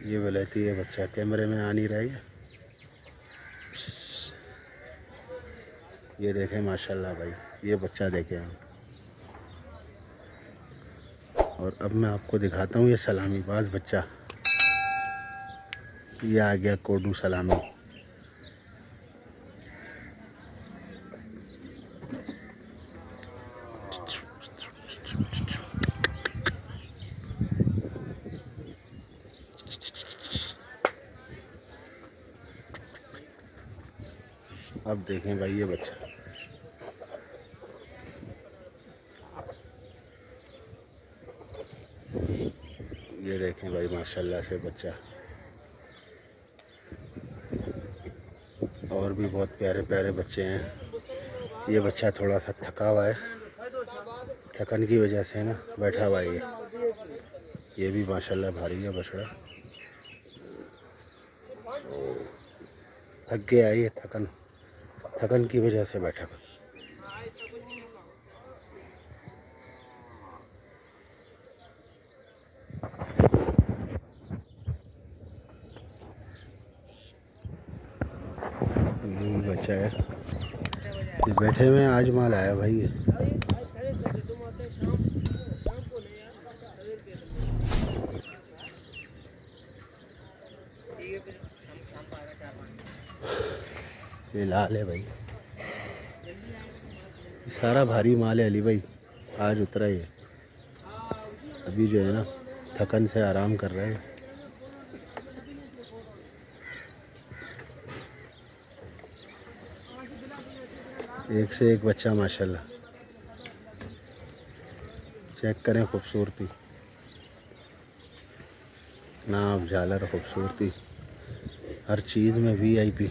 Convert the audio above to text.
ये बोलती है बच्चा, कैमरे में आ नहीं रहा है ये देखें, माशाल्लाह भाई, ये बच्चा देखें आप। और अब मैं आपको दिखाता हूँ ये सलामी बाज बच्चा। ये आ गया कोडू सलामी। अब देखें भाई ये बच्चा। ये देखें भाई, माशाल्लाह से बच्चा। और भी बहुत प्यारे प्यारे बच्चे हैं। ये बच्चा थोड़ा सा थका हुआ है। थकन की वजह से ना बैठा हुआ है ये। भी माशाल्लाह भारी है बछड़ा। थक गया ये थकन। थकन की वजह से बैठा बच्चा बैठे हुए आज माल आया भाई। ये लाल है भाई। सारा भारी माल है अली भाई। आज उतरा ही अभी जो है ना, थकन से आराम कर रहे हैं। एक से एक बच्चा, माशाल्लाह। चेक करें खूबसूरती। नाप झालर खूबसूरती। हर चीज़ में वी आई पी